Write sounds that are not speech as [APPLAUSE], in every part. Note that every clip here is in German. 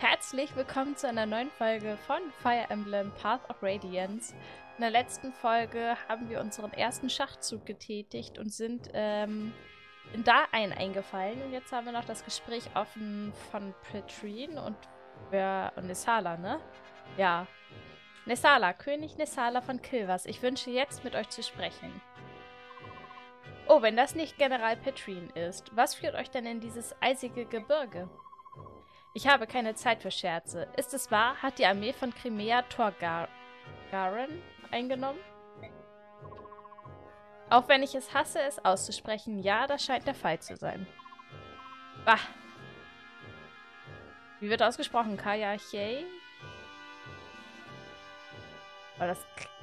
Herzlich willkommen zu einer neuen Folge von Fire Emblem Path of Radiance. In der letzten Folge haben wir unseren ersten Schachzug getätigt und sind ähm, in Daein eingefallen. Und jetzt haben wir noch das Gespräch offen von Petrine und, wer, und Nessala, ne? Ja. Nessala, König Nessala von Kilvas. Ich wünsche jetzt mit euch zu sprechen. Oh, wenn das nicht General Petrine ist, was führt euch denn in dieses eisige Gebirge? Ich habe keine Zeit für Scherze. Ist es wahr? Hat die Armee von Crimea Torgaren eingenommen? Auch wenn ich es hasse, es auszusprechen, ja, das scheint der Fall zu sein. Bah. Wie wird ausgesprochen? Kayache? Oh, das,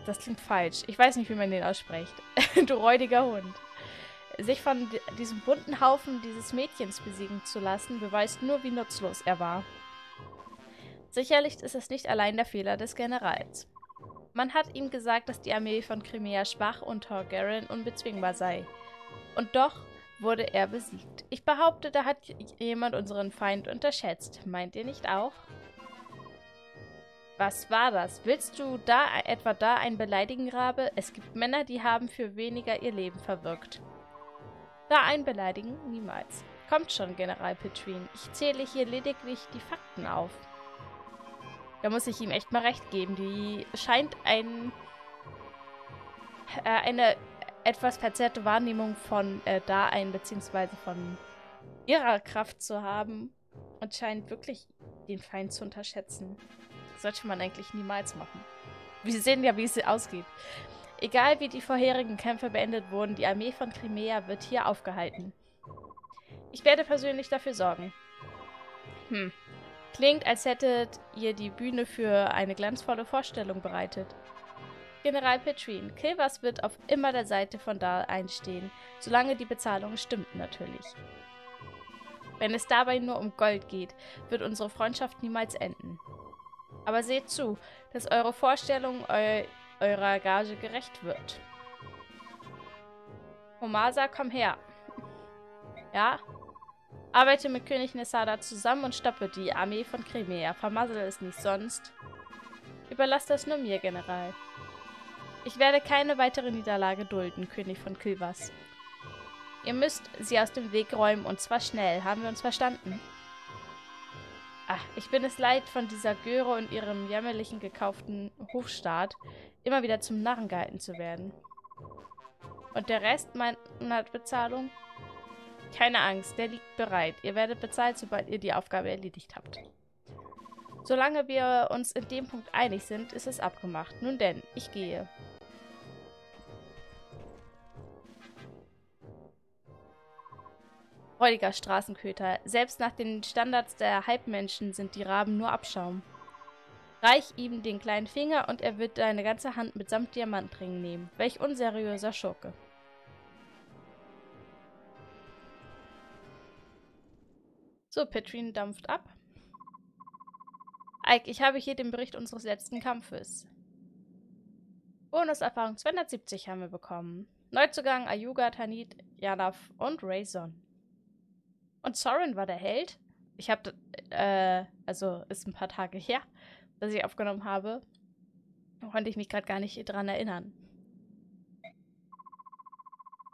das klingt falsch. Ich weiß nicht, wie man den ausspricht. [LAUGHS] du räudiger Hund. Sich von diesem bunten Haufen dieses Mädchens besiegen zu lassen, beweist nur, wie nutzlos er war. Sicherlich ist es nicht allein der Fehler des Generals. Man hat ihm gesagt, dass die Armee von Crimea schwach und Targaryen unbezwingbar sei. Und doch wurde er besiegt. Ich behaupte, da hat jemand unseren Feind unterschätzt. Meint ihr nicht auch? Was war das? Willst du da etwa da ein Beleidigen, Rabe? Es gibt Männer, die haben für weniger ihr Leben verwirkt. Da ein Beleidigen? Niemals. Kommt schon, General Petrine. Ich zähle hier lediglich die Fakten auf. Da muss ich ihm echt mal recht geben. Die scheint ein, äh, eine etwas verzerrte Wahrnehmung von äh, da ein, beziehungsweise von ihrer Kraft zu haben und scheint wirklich den Feind zu unterschätzen. Das sollte man eigentlich niemals machen. Wir sehen ja, wie es ausgeht. Egal wie die vorherigen Kämpfe beendet wurden, die Armee von Crimea wird hier aufgehalten. Ich werde persönlich dafür sorgen. Hm. Klingt, als hättet ihr die Bühne für eine glanzvolle Vorstellung bereitet. General Petrine, Kilvas wird auf immer der Seite von da einstehen, solange die Bezahlung stimmt natürlich. Wenn es dabei nur um Gold geht, wird unsere Freundschaft niemals enden. Aber seht zu, dass eure Vorstellung eu eurer Gage gerecht wird. Homasa, komm her. Ja? Arbeite mit König Nesada zusammen und stoppe die Armee von Crimea. Vermassel es nicht sonst. Überlass das nur mir, General. Ich werde keine weitere Niederlage dulden, König von Kilvas. Ihr müsst sie aus dem Weg räumen und zwar schnell. Haben wir uns verstanden? Ach, ich bin es leid, von dieser Göre und ihrem jämmerlichen gekauften Hofstaat immer wieder zum Narren gehalten zu werden. Und der Rest meiner Bezahlung? Keine Angst, der liegt bereit. Ihr werdet bezahlt, sobald ihr die Aufgabe erledigt habt. Solange wir uns in dem Punkt einig sind, ist es abgemacht. Nun denn, ich gehe. Räudiger Straßenköter. Selbst nach den Standards der Halbmenschen sind die Raben nur Abschaum. Reich ihm den kleinen Finger und er wird deine ganze Hand mitsamt Diamantringen nehmen. Welch unseriöser Schurke. So, Petrine dampft ab. Ike, ich habe hier den Bericht unseres letzten Kampfes. Bonuserfahrung 270 haben wir bekommen. Neuzugang Ayuga, Tanit, Yanaf und Rayson. Und Soren war der Held. Ich habe, äh, also ist ein paar Tage her, dass ich aufgenommen habe. Konnte ich mich gerade gar nicht dran erinnern.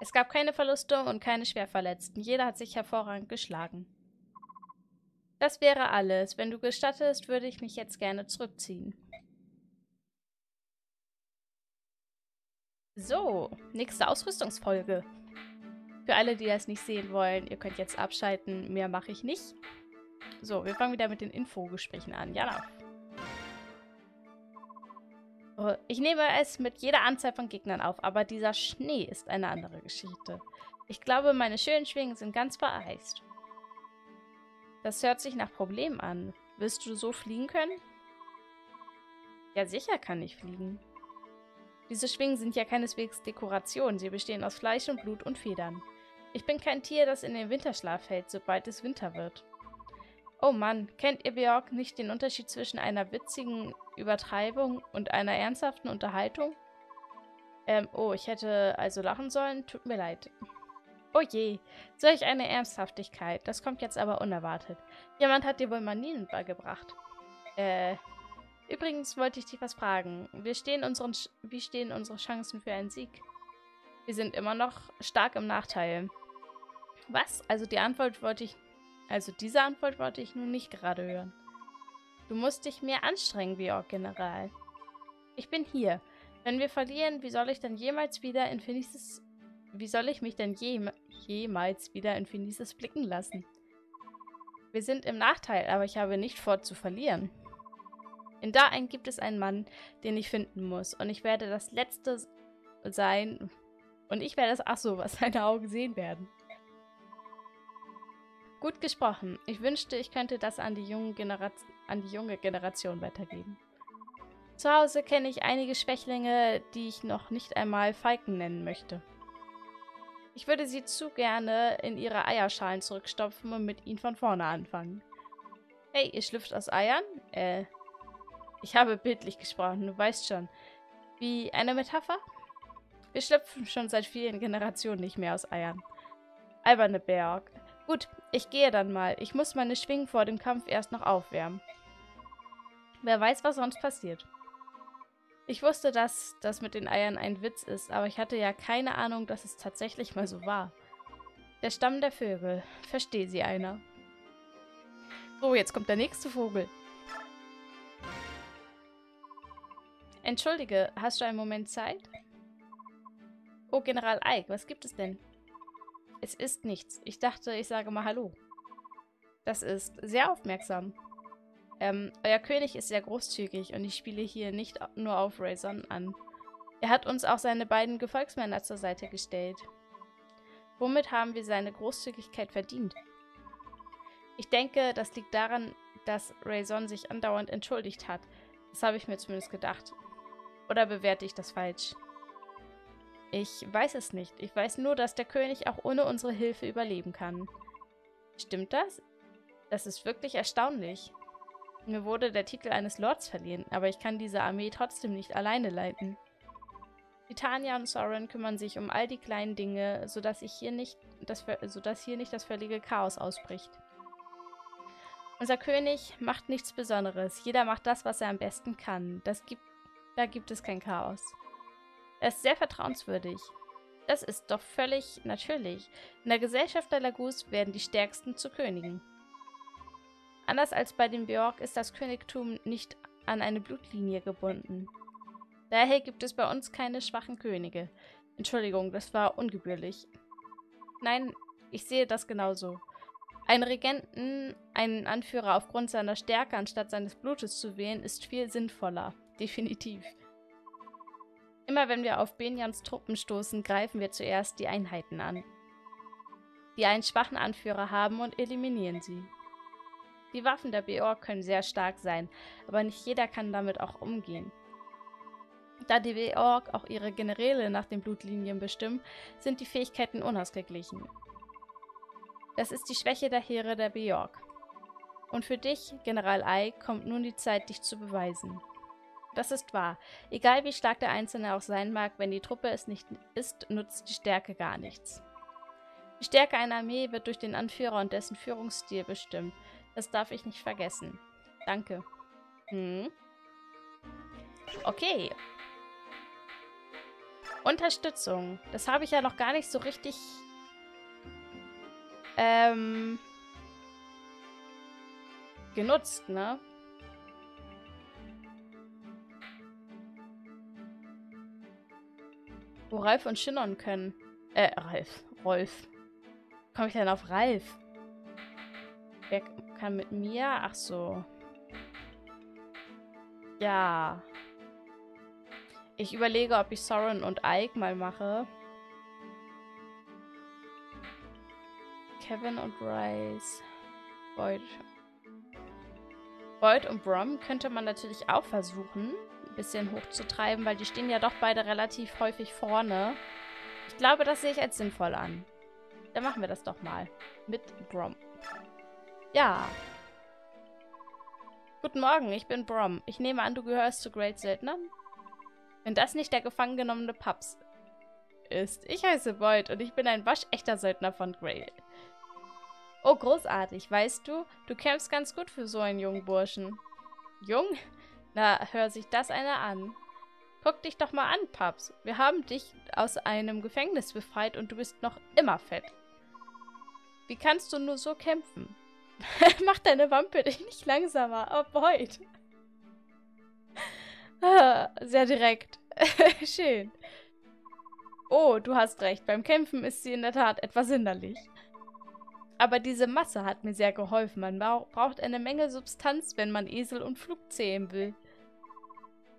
Es gab keine Verluste und keine Schwerverletzten. Jeder hat sich hervorragend geschlagen. Das wäre alles. Wenn du gestattest, würde ich mich jetzt gerne zurückziehen. So, nächste Ausrüstungsfolge. Für alle, die das nicht sehen wollen, ihr könnt jetzt abschalten. Mehr mache ich nicht. So, wir fangen wieder mit den Infogesprächen an. Jana. Oh, ich nehme es mit jeder Anzahl von Gegnern auf, aber dieser Schnee ist eine andere Geschichte. Ich glaube, meine schönen Schwingen sind ganz vereist. Das hört sich nach Problem an. Willst du so fliegen können? Ja, sicher kann ich fliegen. Diese Schwingen sind ja keineswegs Dekoration. Sie bestehen aus Fleisch und Blut und Federn. Ich bin kein Tier, das in den Winterschlaf fällt, sobald es Winter wird. Oh Mann, kennt ihr Björk nicht den Unterschied zwischen einer witzigen Übertreibung und einer ernsthaften Unterhaltung? Ähm, oh, ich hätte also lachen sollen. Tut mir leid. Oh je, solch eine Ernsthaftigkeit. Das kommt jetzt aber unerwartet. Jemand hat dir wohl Manien beigebracht. Äh, übrigens wollte ich dich was fragen. Wir stehen unseren, wie stehen unsere Chancen für einen Sieg? Wir sind immer noch stark im Nachteil. Was? Also die Antwort wollte ich... Also diese Antwort wollte ich nun nicht gerade hören. Du musst dich mehr anstrengen, Georg General. Ich bin hier. Wenn wir verlieren, wie soll ich dann jemals wieder in Finises... Wie soll ich mich denn je, jemals wieder in Finises blicken lassen? Wir sind im Nachteil, aber ich habe nicht vor zu verlieren. In Daein gibt es einen Mann, den ich finden muss. Und ich werde das Letzte sein... Und ich werde das... Ach so, was [LAUGHS] seine Augen sehen werden. Gut gesprochen. Ich wünschte, ich könnte das an die, junge an die junge Generation weitergeben. Zu Hause kenne ich einige Schwächlinge, die ich noch nicht einmal Falken nennen möchte. Ich würde sie zu gerne in ihre Eierschalen zurückstopfen und mit ihnen von vorne anfangen. Hey, ihr schlüpft aus Eiern? Äh, ich habe bildlich gesprochen, du weißt schon. Wie eine Metapher? Wir schlüpfen schon seit vielen Generationen nicht mehr aus Eiern. Alberne Berg. Gut, ich gehe dann mal. Ich muss meine Schwingen vor dem Kampf erst noch aufwärmen. Wer weiß, was sonst passiert. Ich wusste, dass das mit den Eiern ein Witz ist, aber ich hatte ja keine Ahnung, dass es tatsächlich mal so war. Der Stamm der Vögel. Verstehe sie einer. So, jetzt kommt der nächste Vogel. Entschuldige, hast du einen Moment Zeit? Oh, General Ike, was gibt es denn? Es ist nichts. Ich dachte, ich sage mal Hallo. Das ist sehr aufmerksam. Ähm, euer König ist sehr großzügig und ich spiele hier nicht nur auf Rayson an. Er hat uns auch seine beiden Gefolgsmänner zur Seite gestellt. Womit haben wir seine Großzügigkeit verdient? Ich denke, das liegt daran, dass Rayson sich andauernd entschuldigt hat. Das habe ich mir zumindest gedacht. Oder bewerte ich das falsch? Ich weiß es nicht. Ich weiß nur, dass der König auch ohne unsere Hilfe überleben kann. Stimmt das? Das ist wirklich erstaunlich. Mir wurde der Titel eines Lords verliehen, aber ich kann diese Armee trotzdem nicht alleine leiten. Titania und Soren kümmern sich um all die kleinen Dinge, sodass, ich hier nicht das, sodass hier nicht das völlige Chaos ausbricht. Unser König macht nichts Besonderes. Jeder macht das, was er am besten kann. Das gibt, da gibt es kein Chaos. Er ist sehr vertrauenswürdig. Das ist doch völlig natürlich. In der Gesellschaft der Lagus werden die Stärksten zu Königen. Anders als bei den Björk ist das Königtum nicht an eine Blutlinie gebunden. Daher gibt es bei uns keine schwachen Könige. Entschuldigung, das war ungebührlich. Nein, ich sehe das genauso. Einen Regenten, einen Anführer aufgrund seiner Stärke anstatt seines Blutes zu wählen, ist viel sinnvoller. Definitiv. Immer wenn wir auf Benjans Truppen stoßen, greifen wir zuerst die Einheiten an, die einen schwachen Anführer haben und eliminieren sie. Die Waffen der Beor können sehr stark sein, aber nicht jeder kann damit auch umgehen. Da die Beorg auch ihre Generäle nach den Blutlinien bestimmen, sind die Fähigkeiten unausgeglichen. Das ist die Schwäche der Heere der Beorg. Und für dich, General Ai, kommt nun die Zeit, dich zu beweisen. Das ist wahr. Egal wie stark der Einzelne auch sein mag, wenn die Truppe es nicht ist, nutzt die Stärke gar nichts. Die Stärke einer Armee wird durch den Anführer und dessen Führungsstil bestimmt. Das darf ich nicht vergessen. Danke. Hm. Okay. Unterstützung. Das habe ich ja noch gar nicht so richtig... Ähm... genutzt, ne? Wo Ralf und Shinnon können. Äh, Ralf. Rolf. Komme ich denn auf Ralf? Wer kann mit mir? Ach so. Ja. Ich überlege, ob ich Soren und Ike mal mache. Kevin und Rice. Boyd. Boyd und Brom könnte man natürlich auch versuchen bisschen hochzutreiben, weil die stehen ja doch beide relativ häufig vorne. Ich glaube, das sehe ich als sinnvoll an. Dann machen wir das doch mal. Mit Brom. Ja. Guten Morgen, ich bin Brom. Ich nehme an, du gehörst zu Great Söldnern? Wenn das nicht der gefangen genommene Paps ist. Ich heiße Boyd und ich bin ein waschechter Söldner von Grail. Oh, großartig. Weißt du, du kämpfst ganz gut für so einen jungen Burschen. Jung? Na, hör sich das einer an. Guck dich doch mal an, Paps. Wir haben dich aus einem Gefängnis befreit und du bist noch immer fett. Wie kannst du nur so kämpfen? [LAUGHS] Mach deine Wampe dich nicht langsamer. Oh. [LAUGHS] Ah, sehr direkt. [LAUGHS] Schön. Oh, du hast recht. Beim Kämpfen ist sie in der Tat etwas hinderlich. Aber diese Masse hat mir sehr geholfen. Man braucht eine Menge Substanz, wenn man Esel und Flug zähmen will.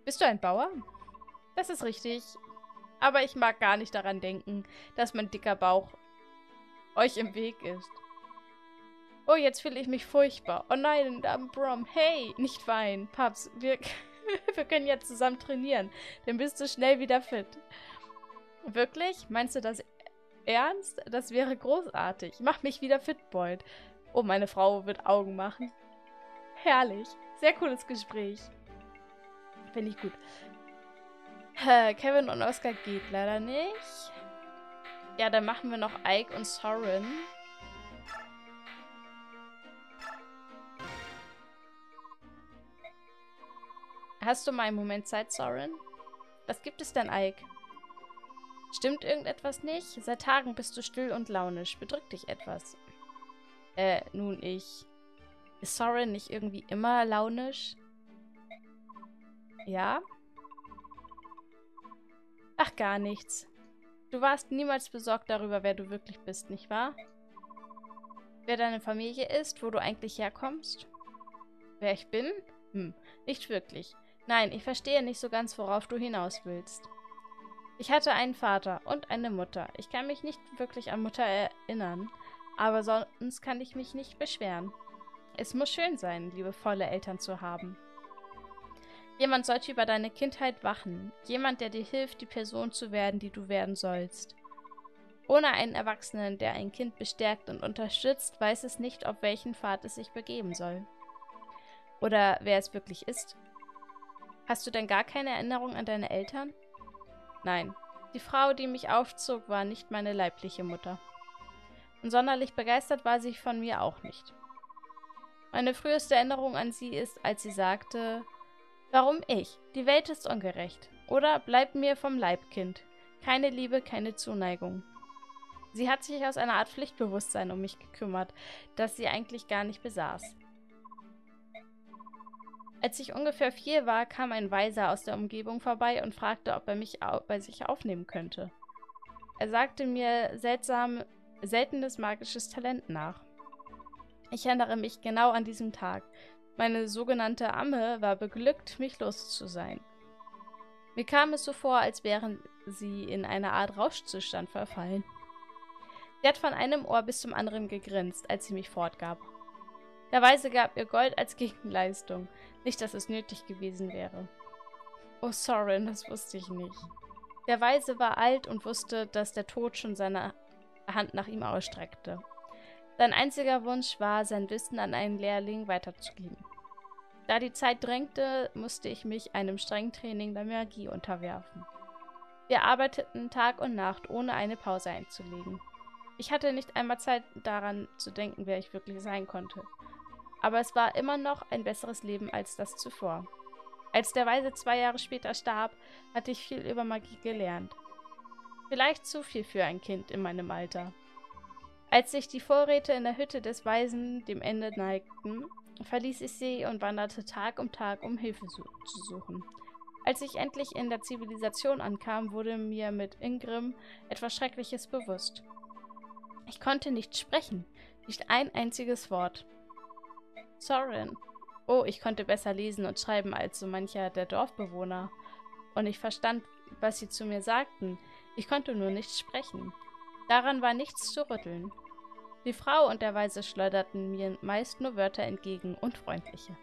Bist du ein Bauer? Das ist richtig. Aber ich mag gar nicht daran denken, dass mein dicker Bauch euch im Weg ist. Oh, jetzt fühle ich mich furchtbar. Oh nein, da Brom. Hey, nicht weinen. Paps, wir, [LAUGHS] wir können jetzt zusammen trainieren. Dann bist du schnell wieder fit. Wirklich? Meinst du das ernst? Das wäre großartig. Mach mich wieder fit, Boyd. Oh, meine Frau wird Augen machen. Herrlich. Sehr cooles Gespräch. Finde ich gut. Kevin und Oscar geht leider nicht. Ja, dann machen wir noch Ike und Soren. Hast du mal einen Moment Zeit, Soren? Was gibt es denn, Ike? Stimmt irgendetwas nicht? Seit Tagen bist du still und launisch. Bedrückt dich etwas. Äh, nun ich... Ist Soren nicht irgendwie immer launisch? Ja? Ach, gar nichts. Du warst niemals besorgt darüber, wer du wirklich bist, nicht wahr? Wer deine Familie ist, wo du eigentlich herkommst? Wer ich bin? Hm, nicht wirklich. Nein, ich verstehe nicht so ganz, worauf du hinaus willst. Ich hatte einen Vater und eine Mutter. Ich kann mich nicht wirklich an Mutter erinnern, aber sonst kann ich mich nicht beschweren. Es muss schön sein, liebevolle Eltern zu haben. Jemand sollte über deine Kindheit wachen. Jemand, der dir hilft, die Person zu werden, die du werden sollst. Ohne einen Erwachsenen, der ein Kind bestärkt und unterstützt, weiß es nicht, auf welchen Pfad es sich begeben soll. Oder wer es wirklich ist. Hast du denn gar keine Erinnerung an deine Eltern? Nein, die Frau, die mich aufzog, war nicht meine leibliche Mutter. Und sonderlich begeistert war sie von mir auch nicht. Meine früheste Erinnerung an sie ist, als sie sagte, Warum ich? Die Welt ist ungerecht. Oder bleib mir vom Leibkind. Keine Liebe, keine Zuneigung. Sie hat sich aus einer Art Pflichtbewusstsein um mich gekümmert, das sie eigentlich gar nicht besaß. Als ich ungefähr vier war, kam ein Weiser aus der Umgebung vorbei und fragte, ob er mich bei sich aufnehmen könnte. Er sagte mir seltsam, seltenes magisches Talent nach. Ich erinnere mich genau an diesem Tag. Meine sogenannte Amme war beglückt, mich los zu sein. Mir kam es so vor, als wären sie in eine Art Rauschzustand verfallen. Sie hat von einem Ohr bis zum anderen gegrinst, als sie mich fortgab. Der Weise gab ihr Gold als Gegenleistung. Nicht, dass es nötig gewesen wäre. Oh, Soren, das wusste ich nicht. Der Weise war alt und wusste, dass der Tod schon seine Hand nach ihm ausstreckte. Sein einziger Wunsch war, sein Wissen an einen Lehrling weiterzugeben. Da die Zeit drängte, musste ich mich einem strengen Training der Magie unterwerfen. Wir arbeiteten Tag und Nacht, ohne eine Pause einzulegen. Ich hatte nicht einmal Zeit daran zu denken, wer ich wirklich sein konnte aber es war immer noch ein besseres Leben als das zuvor. Als der Weise zwei Jahre später starb, hatte ich viel über Magie gelernt. Vielleicht zu viel für ein Kind in meinem Alter. Als sich die Vorräte in der Hütte des Weisen dem Ende neigten, verließ ich sie und wanderte Tag um Tag, um Hilfe zu suchen. Als ich endlich in der Zivilisation ankam, wurde mir mit Ingrim etwas Schreckliches bewusst. Ich konnte nicht sprechen, nicht ein einziges Wort. Soren. Oh, ich konnte besser lesen und schreiben als so mancher der Dorfbewohner. Und ich verstand, was sie zu mir sagten. Ich konnte nur nicht sprechen. Daran war nichts zu rütteln. Die Frau und der Weise schleuderten mir meist nur Wörter entgegen und freundliche.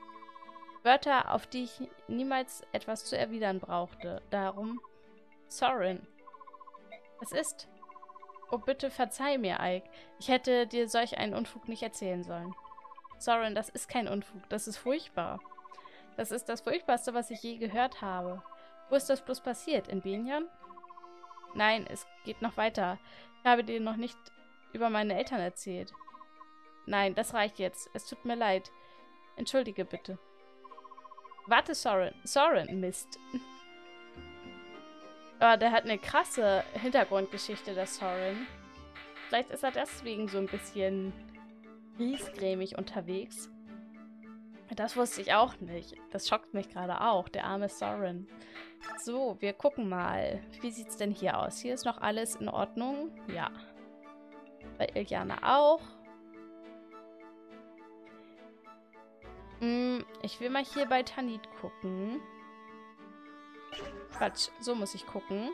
Wörter, auf die ich niemals etwas zu erwidern brauchte. Darum, Soren. Was ist? Oh, bitte verzeih mir, Ike. Ich hätte dir solch einen Unfug nicht erzählen sollen. Soren, das ist kein Unfug. Das ist furchtbar. Das ist das Furchtbarste, was ich je gehört habe. Wo ist das bloß passiert? In Benjan? Nein, es geht noch weiter. Ich habe dir noch nicht über meine Eltern erzählt. Nein, das reicht jetzt. Es tut mir leid. Entschuldige bitte. Warte, Soren. Soren, Mist. [LAUGHS] Oh, der hat eine krasse Hintergrundgeschichte, der Soren. Vielleicht ist er deswegen so ein bisschen riesgrämig unterwegs. Das wusste ich auch nicht. Das schockt mich gerade auch, der arme Soren. So, wir gucken mal. Wie sieht es denn hier aus? Hier ist noch alles in Ordnung. Ja. Bei Iliana auch. Hm, ich will mal hier bei Tanit gucken. Quatsch, so muss ich gucken.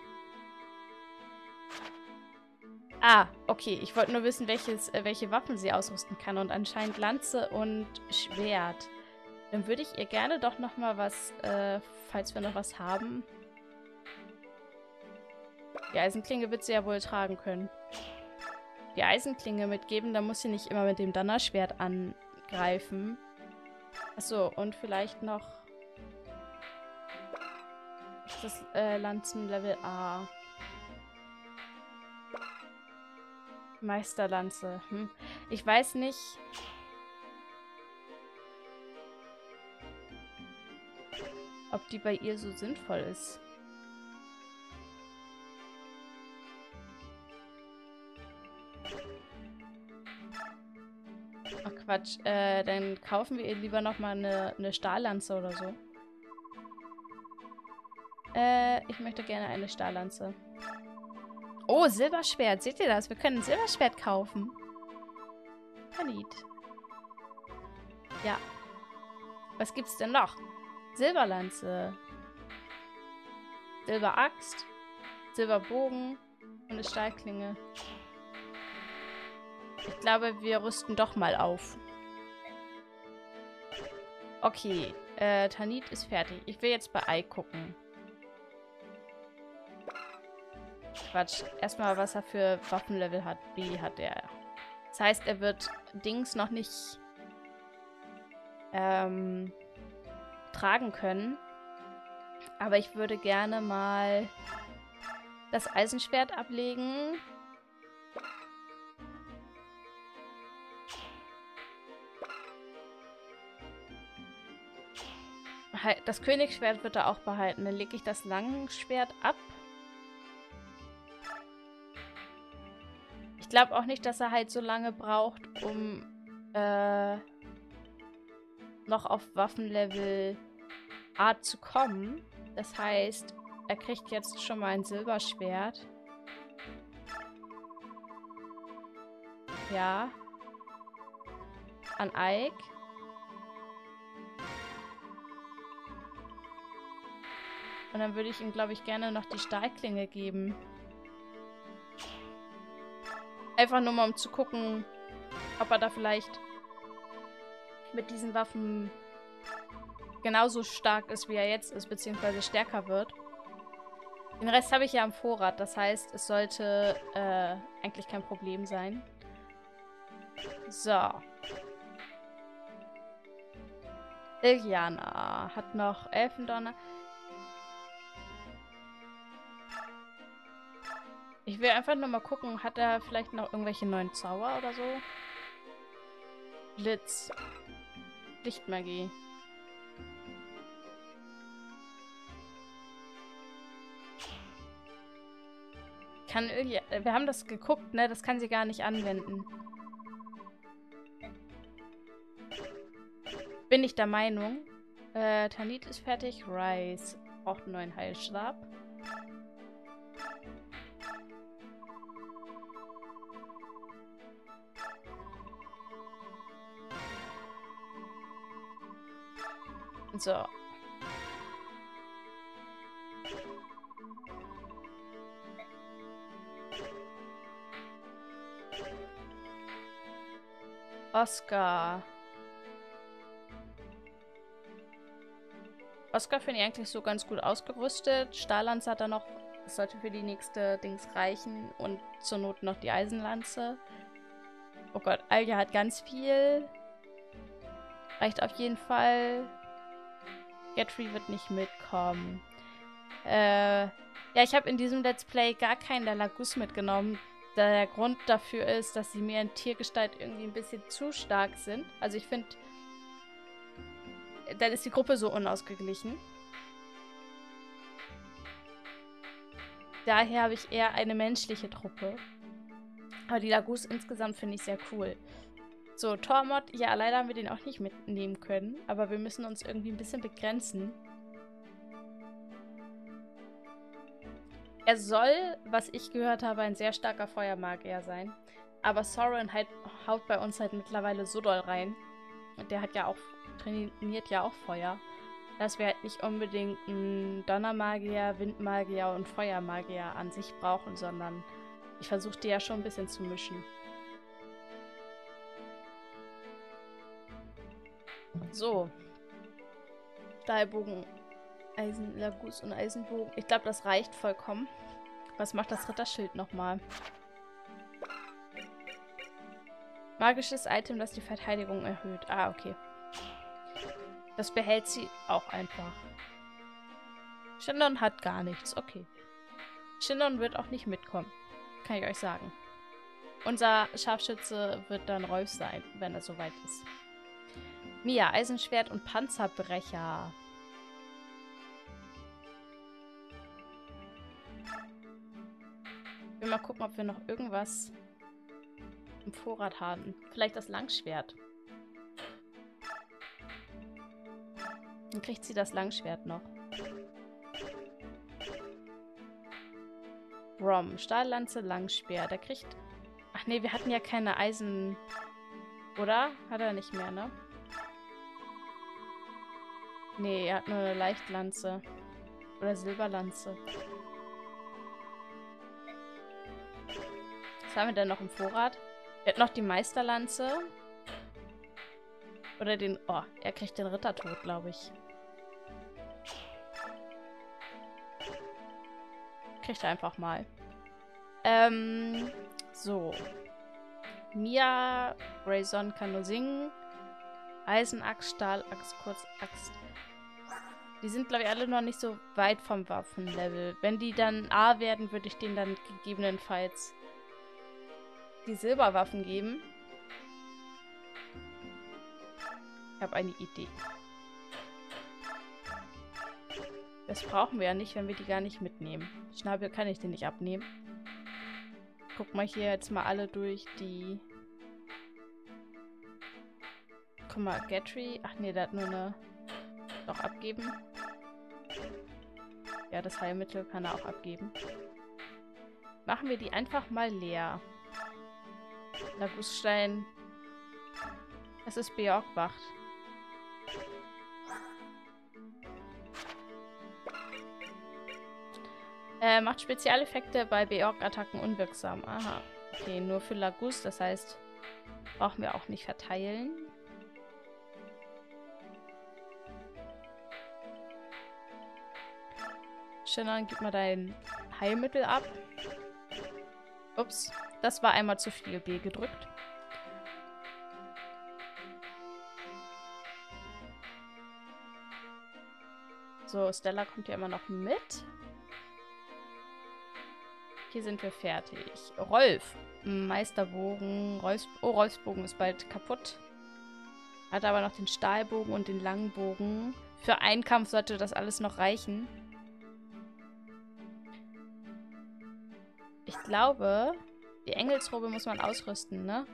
Ah, okay. Ich wollte nur wissen, welches, äh, welche Waffen sie ausrüsten kann. Und anscheinend Lanze und Schwert. Dann würde ich ihr gerne doch noch mal was, äh, falls wir noch was haben. Die Eisenklinge wird sie ja wohl tragen können. Die Eisenklinge mitgeben, dann muss sie nicht immer mit dem Donnerschwert angreifen. Achso, und vielleicht noch das äh, Lanzenlevel A. Meisterlanze. Hm. Ich weiß nicht, ob die bei ihr so sinnvoll ist. Quatsch, äh, dann kaufen wir ihr lieber nochmal eine, eine Stahllanze oder so. Äh, ich möchte gerne eine Stahllanze. Oh, Silberschwert. Seht ihr das? Wir können ein Silberschwert kaufen. Verlied. Ja. Was gibt's denn noch? Silberlanze. Silberaxt. Silberbogen. Und eine Stahlklinge. Ich glaube, wir rüsten doch mal auf. Okay. Äh, Tanit ist fertig. Ich will jetzt bei Ei gucken. Quatsch. Erstmal, was er für Waffenlevel hat. B hat er. Das heißt, er wird Dings noch nicht ähm, tragen können. Aber ich würde gerne mal das Eisenschwert ablegen. Das Königsschwert wird er auch behalten. Dann lege ich das Langschwert ab. Ich glaube auch nicht, dass er halt so lange braucht, um äh, noch auf Waffenlevel Art zu kommen. Das heißt, er kriegt jetzt schon mal ein Silberschwert. Ja. An Ike. Und dann würde ich ihm, glaube ich, gerne noch die Stahlklinge geben. Einfach nur mal, um zu gucken, ob er da vielleicht mit diesen Waffen genauso stark ist, wie er jetzt ist, beziehungsweise stärker wird. Den Rest habe ich ja am Vorrat, das heißt, es sollte äh, eigentlich kein Problem sein. So. Iliana hat noch Elfendonner. Ich will einfach nur mal gucken, hat er vielleicht noch irgendwelche neuen Zauber oder so? Blitz. Lichtmagie. kann irgendwie... Wir haben das geguckt, ne? Das kann sie gar nicht anwenden. Bin ich der Meinung. Äh, Tanit ist fertig. Rice braucht einen neuen Heilstab. So. Oscar. Oscar finde ich eigentlich so ganz gut ausgerüstet. Stahllanze hat er noch. Das sollte für die nächste Dings reichen. Und zur Not noch die Eisenlanze. Oh Gott, Alja hat ganz viel. Reicht auf jeden Fall. Gatry wird nicht mitkommen. Äh, ja, ich habe in diesem Let's Play gar keinen Lalagus mitgenommen. Der Grund dafür ist, dass sie mir in Tiergestalt irgendwie ein bisschen zu stark sind. Also ich finde, dann ist die Gruppe so unausgeglichen. Daher habe ich eher eine menschliche Truppe. Aber die Lagus insgesamt finde ich sehr cool. So, Tormod, ja, leider haben wir den auch nicht mitnehmen können. Aber wir müssen uns irgendwie ein bisschen begrenzen. Er soll, was ich gehört habe, ein sehr starker Feuermagier sein. Aber Soren halt, haut bei uns halt mittlerweile so doll rein. Und der hat ja auch, trainiert ja auch Feuer. Dass wir halt nicht unbedingt einen Donnermagier, Windmagier und Feuermagier an sich brauchen, sondern ich versuche die ja schon ein bisschen zu mischen. So. Stahlbogen Eisen, Lagus und Eisenbogen. Ich glaube, das reicht vollkommen. Was macht das Ritterschild nochmal? Magisches Item, das die Verteidigung erhöht. Ah, okay. Das behält sie auch einfach. Shindon hat gar nichts. Okay. Shindon wird auch nicht mitkommen. Kann ich euch sagen. Unser Scharfschütze wird dann Rolf sein, wenn er soweit ist. Mia, Eisenschwert und Panzerbrecher. will mal gucken, ob wir noch irgendwas im Vorrat haben. Vielleicht das Langschwert. Dann kriegt sie das Langschwert noch. Rom, Stahllanze, Langspeer. Der kriegt... Ach nee, wir hatten ja keine Eisen... Oder? Hat er nicht mehr, ne? Nee, er hat nur eine Leichtlanze. Oder Silberlanze. haben wir denn noch im Vorrat? Er hat noch die Meisterlanze. Oder den... Oh, er kriegt den Rittertod, glaube ich. Kriegt er einfach mal. Ähm, so. Mia, Grayson kann nur singen. Eisenaxt, Stahlaxt, Kurzaxt. Die sind, glaube ich, alle noch nicht so weit vom Waffenlevel. Wenn die dann A werden, würde ich denen dann gegebenenfalls die Silberwaffen geben. Ich habe eine Idee. Das brauchen wir ja nicht, wenn wir die gar nicht mitnehmen. Schnabel kann ich den nicht abnehmen. Guck mal hier jetzt mal alle durch die... Guck mal, Gatry. Ach nee, der hat nur eine... Doch abgeben. Ja, das Heilmittel kann er auch abgeben. Machen wir die einfach mal leer. Lagusstein. Es ist Beorgwacht. Äh, macht Spezialeffekte bei Beorg-Attacken unwirksam. Aha. Okay, nur für Lagus, das heißt, brauchen wir auch nicht verteilen. Shannon, gib mal dein Heilmittel ab. Ups. Das war einmal zu viel B gedrückt. So, Stella kommt ja immer noch mit. Hier sind wir fertig. Rolf. Meisterbogen. Rolfs oh, Rolfsbogen ist bald kaputt. Hat aber noch den Stahlbogen und den Langbogen. Für einen Kampf sollte das alles noch reichen. Ich glaube, die Engelsrobe muss man ausrüsten, ne?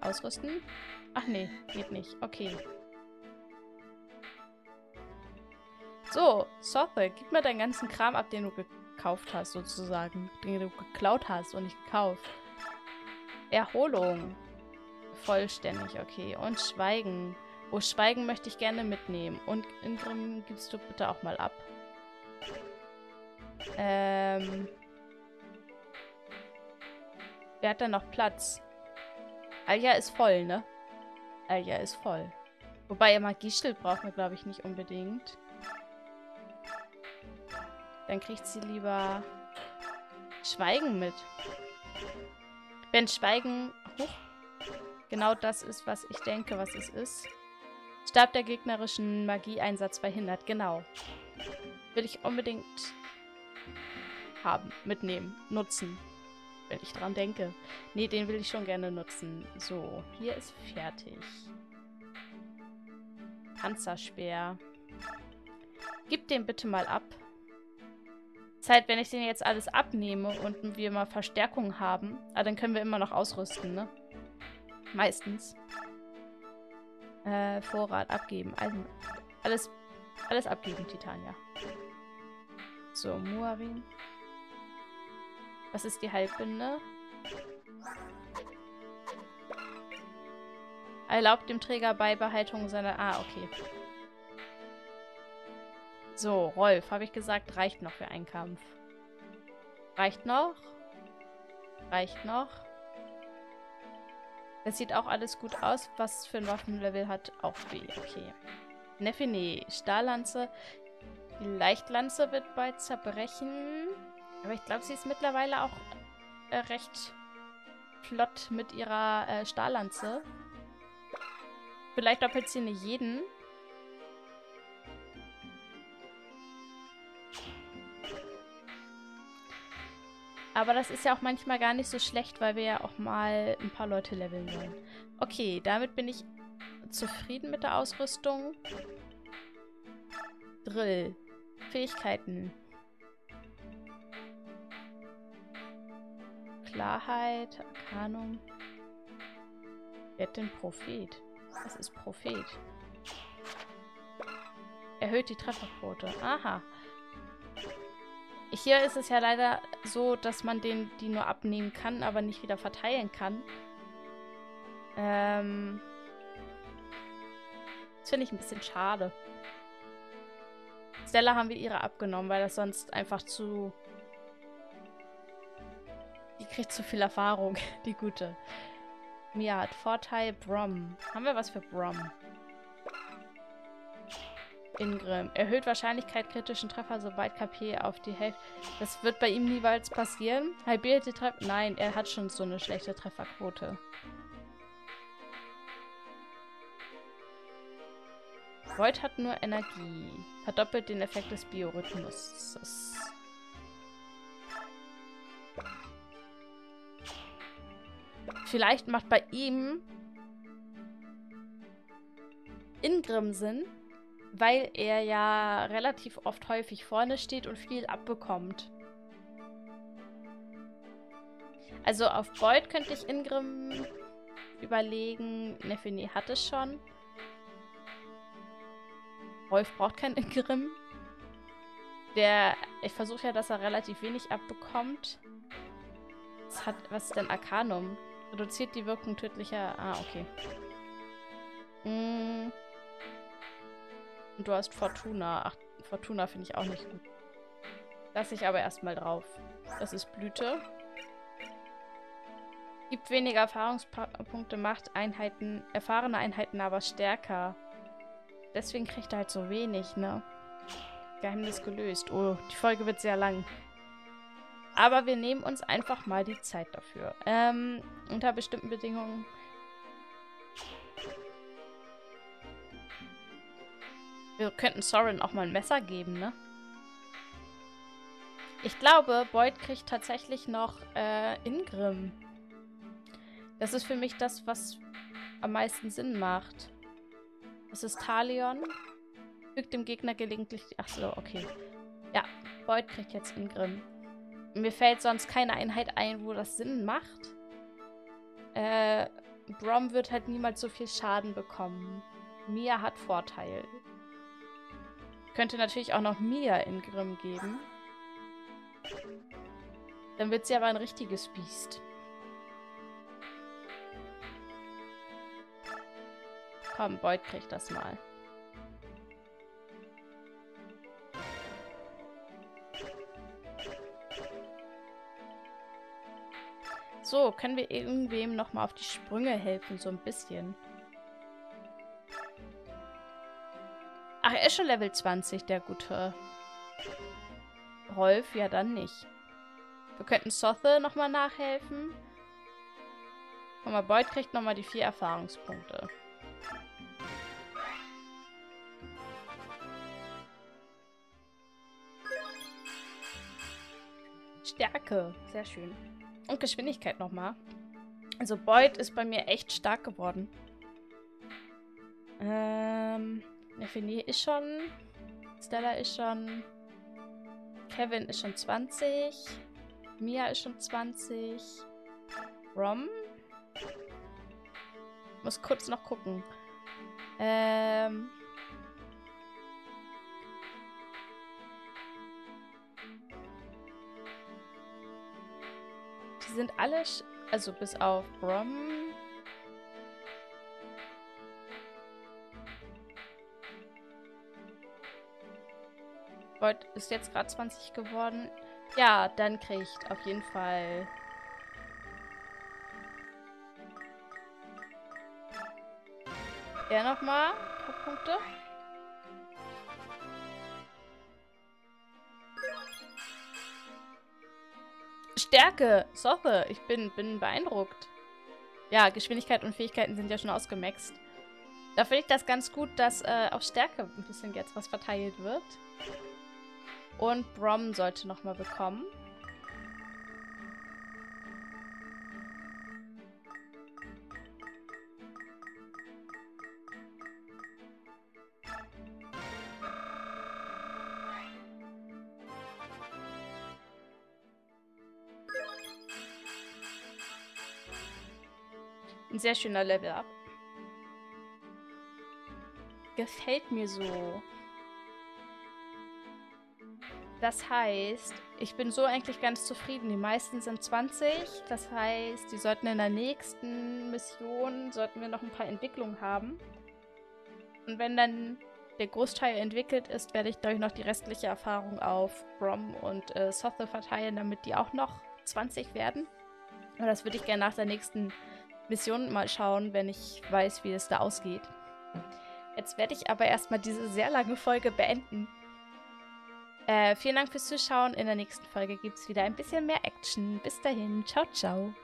Ausrüsten? Ach nee, geht nicht. Okay. So, Sothe, gib mir deinen ganzen Kram ab, den du gekauft hast, sozusagen. Den du geklaut hast und nicht gekauft. Erholung. Vollständig, okay. Und Schweigen. Oh, Schweigen möchte ich gerne mitnehmen. Und Ingrim gibst du bitte auch mal ab. Ähm. Wer hat da noch Platz? Alja ist voll, ne? Alja ist voll. Wobei, Magieschild braucht man, glaube ich, nicht unbedingt. Dann kriegt sie lieber Schweigen mit. Wenn Schweigen hoch genau das ist, was ich denke, was es ist. Stab der gegnerischen Magieeinsatz verhindert. Genau. Will ich unbedingt haben, mitnehmen, nutzen. Wenn ich dran denke. Nee, den will ich schon gerne nutzen. So, hier ist fertig. Panzerspeer. Gib den bitte mal ab. Zeit, wenn ich den jetzt alles abnehme und wir mal Verstärkung haben, ah, dann können wir immer noch ausrüsten, ne? Meistens. Äh, Vorrat abgeben. Also, alles, alles abgeben, Titania. So, Muarin. Was ist die Halbbinde? Erlaubt dem Träger Beibehaltung seiner... Ah, okay. So, Rolf, habe ich gesagt, reicht noch für einen Kampf. Reicht noch. Reicht noch. Das sieht auch alles gut aus. Was für ein Waffenlevel hat auch B. Okay. Neffine, Stahllanze. Die Leichtlanze wird bald zerbrechen. Aber ich glaube, sie ist mittlerweile auch äh, recht flott mit ihrer äh, Stahllanze. Vielleicht doppelt sie nicht jeden. Aber das ist ja auch manchmal gar nicht so schlecht, weil wir ja auch mal ein paar Leute leveln wollen. Okay, damit bin ich zufrieden mit der Ausrüstung. Drill. Fähigkeiten. Klarheit, Arkanum. Wer denn Prophet? Was ist Prophet? Erhöht die Trefferquote. Aha. Hier ist es ja leider so, dass man den die nur abnehmen kann, aber nicht wieder verteilen kann. Ähm. Das finde ich ein bisschen schade. Stella haben wir ihre abgenommen, weil das sonst einfach zu... Die kriegt zu viel Erfahrung, [LAUGHS] die gute. Mia hat Vorteil, Brom. Haben wir was für Brom? Ingrim. Erhöht Wahrscheinlichkeit kritischen Treffer, sobald KP auf die Hälfte. Das wird bei ihm niemals passieren. Halbierte Treffer. Nein, er hat schon so eine schlechte Trefferquote. Void hat nur Energie. Verdoppelt den Effekt des Biorhythmus. Vielleicht macht bei ihm Ingrim Sinn, weil er ja relativ oft häufig vorne steht und viel abbekommt. Also auf Boyd könnte ich Ingrim überlegen. Nefini hat es schon. Rolf braucht kein Ingrim. Der, ich versuche ja, dass er relativ wenig abbekommt. Was, hat, was ist denn Arcanum? Reduziert die Wirkung tödlicher... Ah, okay. Hm. Und du hast Fortuna. Ach, Fortuna finde ich auch nicht gut. Lass ich aber erstmal drauf. Das ist Blüte. Gibt weniger Erfahrungspunkte, macht Einheiten, erfahrene Einheiten aber stärker. Deswegen kriegt er halt so wenig, ne? Geheimnis gelöst. Oh, die Folge wird sehr lang. Aber wir nehmen uns einfach mal die Zeit dafür. Ähm, unter bestimmten Bedingungen Wir könnten Soren auch mal ein Messer geben, ne? Ich glaube, Boyd kriegt tatsächlich noch äh, Ingrim. Das ist für mich das, was am meisten Sinn macht. Das ist Talion. Fügt dem Gegner gelegentlich... Ach so, okay. Ja, Boyd kriegt jetzt Ingrim. Mir fällt sonst keine Einheit ein, wo das Sinn macht. Äh, Brom wird halt niemals so viel Schaden bekommen. Mia hat Vorteil. Könnte natürlich auch noch Mia in Grimm geben. Dann wird sie aber ein richtiges Biest. Komm, Boyd kriegt das mal. So, können wir irgendwem nochmal auf die Sprünge helfen, so ein bisschen. Ach, er ist schon Level 20, der gute Rolf. Ja, dann nicht. Wir könnten Sothe nochmal nachhelfen. Guck mal, Boyd kriegt nochmal die vier Erfahrungspunkte. Stärke, sehr schön. Und Geschwindigkeit nochmal. Also Boyd ist bei mir echt stark geworden. Ähm, Nefini ist schon. Stella ist schon. Kevin ist schon 20. Mia ist schon 20. Rom? Muss kurz noch gucken. Ähm. Die sind alle, also bis auf Brom. Boyd ist jetzt gerade 20 geworden. Ja, dann kriegt auf jeden Fall er nochmal Punkte. Stärke, Sothe, ich bin, bin beeindruckt. Ja, Geschwindigkeit und Fähigkeiten sind ja schon ausgemaxt. Da finde ich das ganz gut, dass äh, auf Stärke ein bisschen jetzt was verteilt wird. Und Brom sollte nochmal bekommen. Ein sehr schöner Level-Up. Gefällt mir so. Das heißt, ich bin so eigentlich ganz zufrieden. Die meisten sind 20. Das heißt, die sollten in der nächsten Mission, sollten wir noch ein paar Entwicklungen haben. Und wenn dann der Großteil entwickelt ist, werde ich dadurch noch die restliche Erfahrung auf Brom und äh, Sothe verteilen, damit die auch noch 20 werden. Aber das würde ich gerne nach der nächsten Mission mal schauen, wenn ich weiß, wie es da ausgeht. Jetzt werde ich aber erstmal diese sehr lange Folge beenden. Äh, vielen Dank fürs Zuschauen. In der nächsten Folge gibt es wieder ein bisschen mehr Action. Bis dahin. Ciao, ciao.